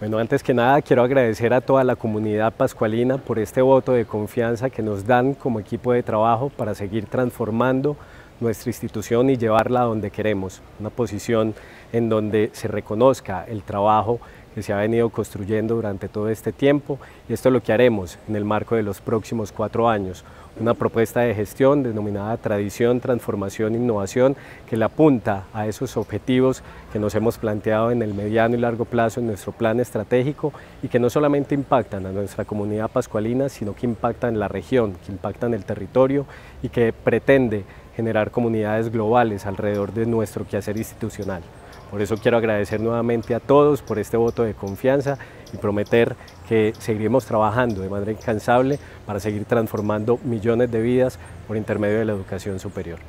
Bueno, antes que nada quiero agradecer a toda la comunidad pascualina por este voto de confianza que nos dan como equipo de trabajo para seguir transformando nuestra institución y llevarla a donde queremos, una posición en donde se reconozca el trabajo que se ha venido construyendo durante todo este tiempo y esto es lo que haremos en el marco de los próximos cuatro años, una propuesta de gestión denominada Tradición, Transformación, Innovación que le apunta a esos objetivos que nos hemos planteado en el mediano y largo plazo en nuestro plan estratégico y que no solamente impactan a nuestra comunidad pascualina, sino que impactan la región, que impactan el territorio y que pretende generar comunidades globales alrededor de nuestro quehacer institucional. Por eso quiero agradecer nuevamente a todos por este voto de confianza y prometer que seguiremos trabajando de manera incansable para seguir transformando millones de vidas por intermedio de la educación superior.